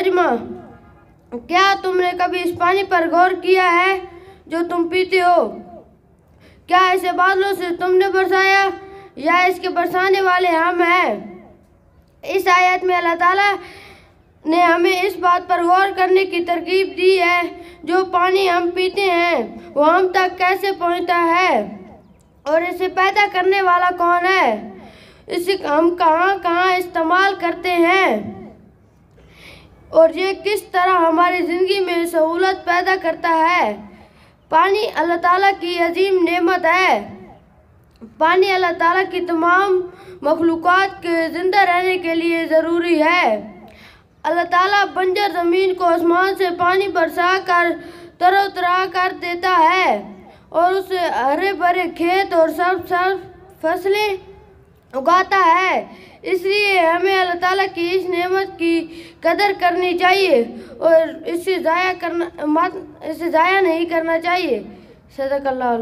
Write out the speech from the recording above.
तर्जमा क्या तुमने कभी इस पानी पर गौर किया है जो तुम पीते हो? क्या ऐसे बादलों से तुमने बरसाया या इसके बरसाने वाले हम हैं? इस आयत में अल्लाह ताला ने हमें इस बात पर गौर करने की तरकीब दी है, जो पानी हम पीते हैं, वो हम तक कैसे पहुँचता है? और इसे पैदा करने वाला कौन है? इसे हम कहाँ कहाँ इस्तेमाल करते हैं? और ये किस तरह हमारी ज़िंदगी में सहूलत पैदा करता है? पानी अल्लाह ताला की अजीम नेमत है। पानी अल्लाह ताला की तमाम मखलूक के ज़िंदा रहने के लिए ज़रूरी है। अल्लाह ताला बंजर ज़मीन को आसमान से पानी बरसा कर तरो तरा कर देता है और उसे हरे भरे खेत और सब सब फ़सलें उगाता है। इसलिए हमें अल्लाह ताला की इस नेमत की कदर करनी चाहिए और इसे ज़ाया करना इसे ज़ाया नहीं करना चाहिए। सदक अल्लाह